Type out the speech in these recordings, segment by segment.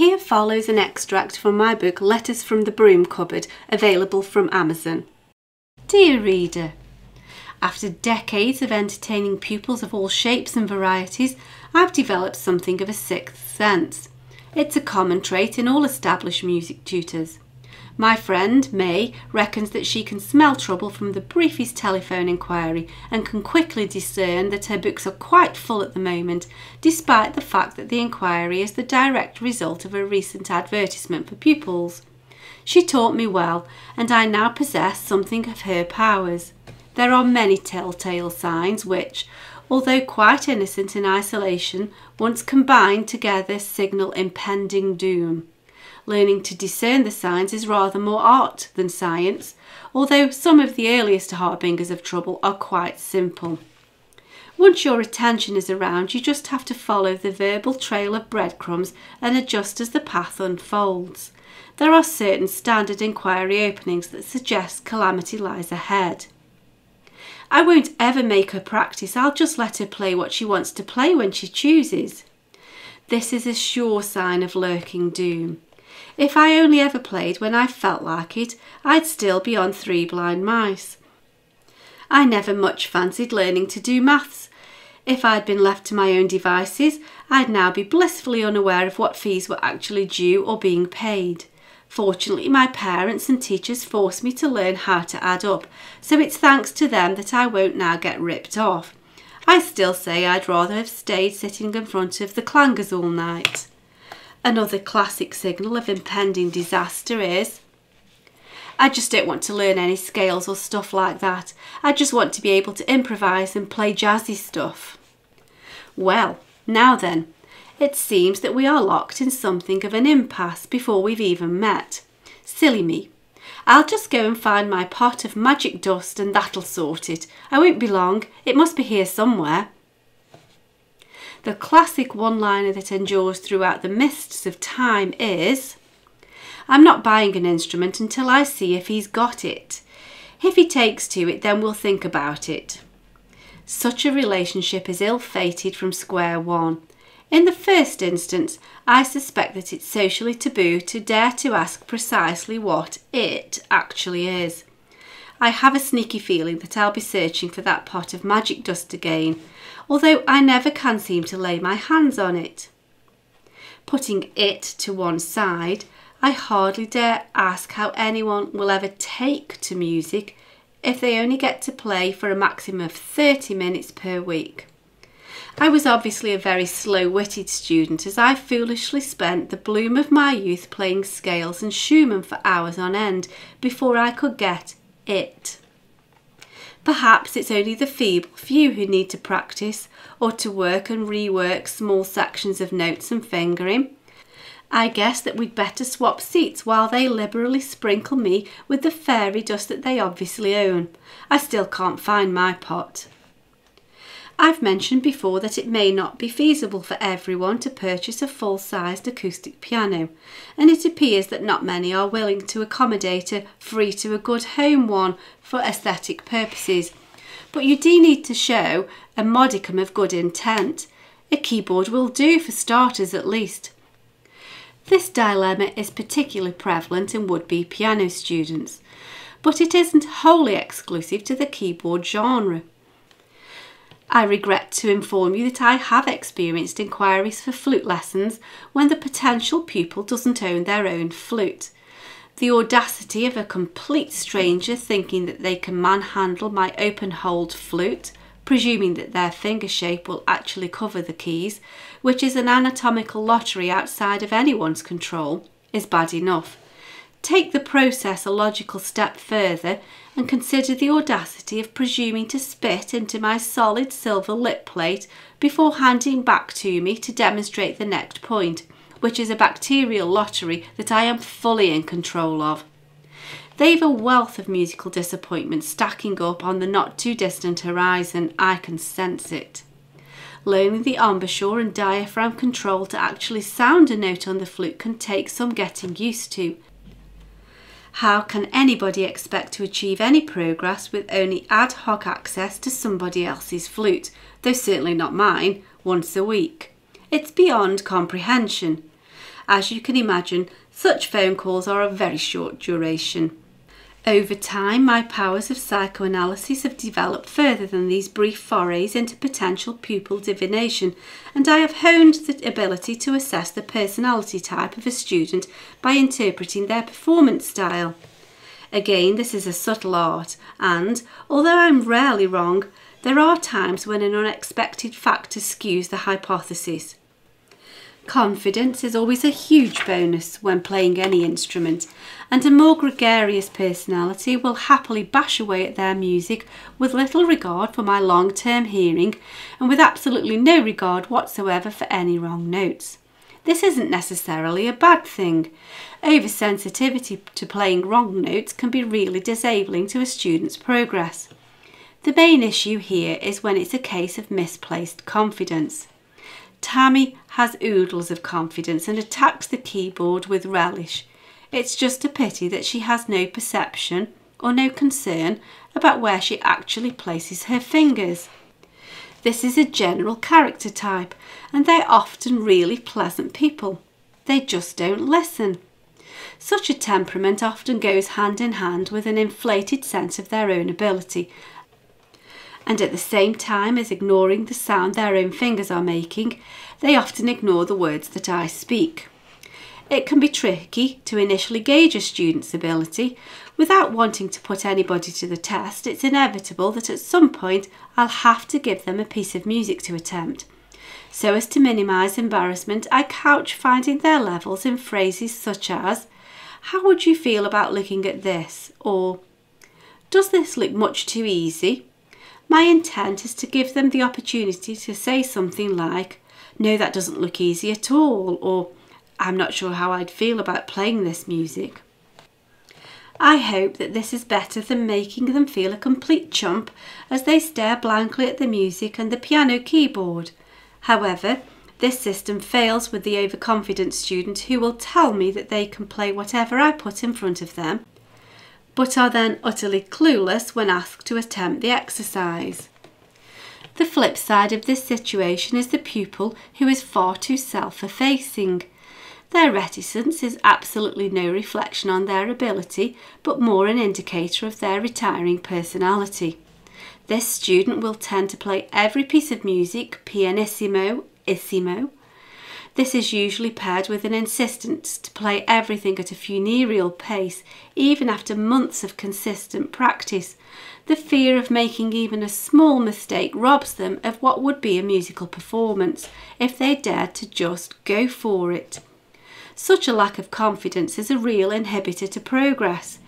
Here follows an extract from my book Letters from the Broom Cupboard, available from Amazon. Dear reader, after decades of entertaining pupils of all shapes and varieties, I've developed something of a sixth sense. It's a common trait in all established music tutors. My friend, May, reckons that she can smell trouble from the briefest telephone inquiry and can quickly discern that her books are quite full at the moment, despite the fact that the inquiry is the direct result of a recent advertisement for pupils. She taught me well, and I now possess something of her powers. There are many telltale signs which, although quite innocent in isolation, once combined together signal impending doom. Learning to discern the signs is rather more art than science, although some of the earliest harbingers of trouble are quite simple. Once your attention is around, you just have to follow the verbal trail of breadcrumbs and adjust as the path unfolds. There are certain standard inquiry openings that suggest calamity lies ahead. I won't ever make her practice, I'll just let her play what she wants to play when she chooses. This is a sure sign of lurking doom. If I only ever played when I felt like it, I'd still be on Three Blind Mice. I never much fancied learning to do maths. If I'd been left to my own devices, I'd now be blissfully unaware of what fees were actually due or being paid. Fortunately, my parents and teachers forced me to learn how to add up, so it's thanks to them that I won't now get ripped off. I still say I'd rather have stayed sitting in front of the clangers all night. Another classic signal of impending disaster is I just don't want to learn any scales or stuff like that. I just want to be able to improvise and play jazzy stuff. Well, now then, it seems that we are locked in something of an impasse before we've even met. Silly me. I'll just go and find my pot of magic dust and that'll sort it. I won't be long. It must be here somewhere. The classic one-liner that endures throughout the mists of time is, I'm not buying an instrument until I see if he's got it. If he takes to it, then we'll think about it. Such a relationship is ill-fated from square one. In the first instance, I suspect that it's socially taboo to dare to ask precisely what it actually is. I have a sneaky feeling that I'll be searching for that pot of magic dust again, although I never can seem to lay my hands on it. Putting it to one side, I hardly dare ask how anyone will ever take to music if they only get to play for a maximum of 30 minutes per week. I was obviously a very slow-witted student as I foolishly spent the bloom of my youth playing scales and Schumann for hours on end before I could get it. Perhaps it's only the feeble few who need to practice or to work and rework small sections of notes and fingering. I guess that we'd better swap seats while they liberally sprinkle me with the fairy dust that they obviously own. I still can't find my pot. I've mentioned before that it may not be feasible for everyone to purchase a full-sized acoustic piano, and it appears that not many are willing to accommodate a free to a good home one for aesthetic purposes. But you do need to show a modicum of good intent. A keyboard will do for starters at least. This dilemma is particularly prevalent in would-be piano students, but it isn't wholly exclusive to the keyboard genre. I regret to inform you that I have experienced inquiries for flute lessons when the potential pupil doesn't own their own flute. The audacity of a complete stranger thinking that they can manhandle my open hole flute, presuming that their finger shape will actually cover the keys, which is an anatomical lottery outside of anyone's control, is bad enough. Take the process a logical step further and consider the audacity of presuming to spit into my solid silver lip plate before handing back to me to demonstrate the next point, which is a bacterial lottery that I am fully in control of. They've a wealth of musical disappointment stacking up on the not too distant horizon, I can sense it. Learning the embouchure and diaphragm control to actually sound a note on the flute can take some getting used to, how can anybody expect to achieve any progress with only ad hoc access to somebody else's flute, though certainly not mine, once a week? It's beyond comprehension. As you can imagine, such phone calls are of very short duration. Over time, my powers of psychoanalysis have developed further than these brief forays into potential pupil divination, and I have honed the ability to assess the personality type of a student by interpreting their performance style. Again, this is a subtle art, and although I'm rarely wrong, there are times when an unexpected factor skews the hypothesis. Confidence is always a huge bonus when playing any instrument, and a more gregarious personality will happily bash away at their music with little regard for my long term hearing and with absolutely no regard whatsoever for any wrong notes. This isn't necessarily a bad thing. Oversensitivity to playing wrong notes can be really disabling to a student's progress. The main issue here is when it's a case of misplaced confidence. Tammy has oodles of confidence and attacks the keyboard with relish. It's just a pity that she has no perception or no concern about where she actually places her fingers. This is a general character type, and they're often really pleasant people. They just don't listen. Such a temperament often goes hand in hand with an inflated sense of their own ability and at the same time as ignoring the sound their own fingers are making, they often ignore the words that I speak. It can be tricky to initially gauge a student's ability. Without wanting to put anybody to the test, it's inevitable that at some point I'll have to give them a piece of music to attempt. So as to minimise embarrassment, I couch finding their levels in phrases such as, How would you feel about looking at this? or Does this look much too easy? My intent is to give them the opportunity to say something like, No, that doesn't look easy at all, or I'm not sure how I'd feel about playing this music. I hope that this is better than making them feel a complete chump as they stare blankly at the music and the piano keyboard. However, this system fails with the overconfident student who will tell me that they can play whatever I put in front of them but are then utterly clueless when asked to attempt the exercise. The flip side of this situation is the pupil who is far too self effacing. Their reticence is absolutely no reflection on their ability, but more an indicator of their retiring personality. This student will tend to play every piece of music pianissimo, issimo, this is usually paired with an insistence to play everything at a funereal pace, even after months of consistent practice. The fear of making even a small mistake robs them of what would be a musical performance if they dared to just go for it. Such a lack of confidence is a real inhibitor to progress.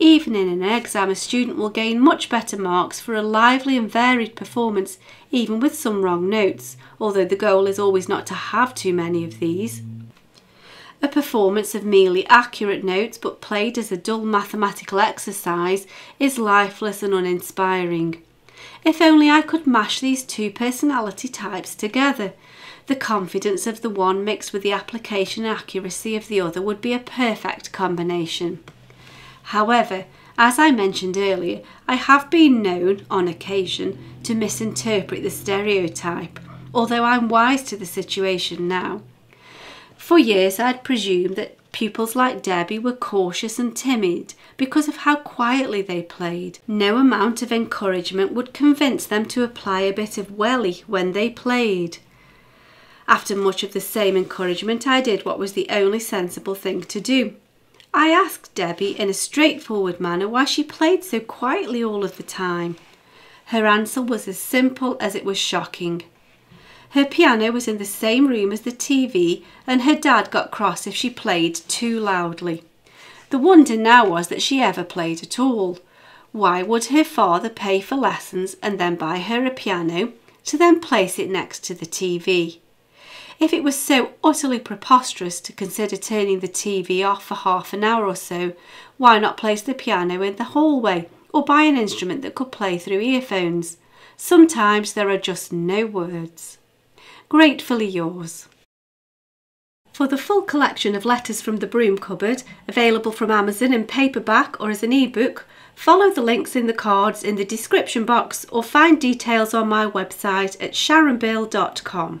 Even in an exam, a student will gain much better marks for a lively and varied performance, even with some wrong notes, although the goal is always not to have too many of these. A performance of merely accurate notes but played as a dull mathematical exercise is lifeless and uninspiring. If only I could mash these two personality types together. The confidence of the one mixed with the application and accuracy of the other would be a perfect combination. However, as I mentioned earlier, I have been known, on occasion, to misinterpret the stereotype, although I'm wise to the situation now. For years I'd presumed that pupils like Debbie were cautious and timid because of how quietly they played. No amount of encouragement would convince them to apply a bit of welly when they played. After much of the same encouragement, I did what was the only sensible thing to do. I asked Debbie in a straightforward manner why she played so quietly all of the time. Her answer was as simple as it was shocking. Her piano was in the same room as the TV, and her dad got cross if she played too loudly. The wonder now was that she ever played at all. Why would her father pay for lessons and then buy her a piano to then place it next to the TV? If it was so utterly preposterous to consider turning the TV off for half an hour or so, why not place the piano in the hallway or buy an instrument that could play through earphones? Sometimes there are just no words. Gratefully yours. For the full collection of letters from the broom cupboard, available from Amazon in paperback or as an ebook, follow the links in the cards in the description box or find details on my website at sharonbill.com.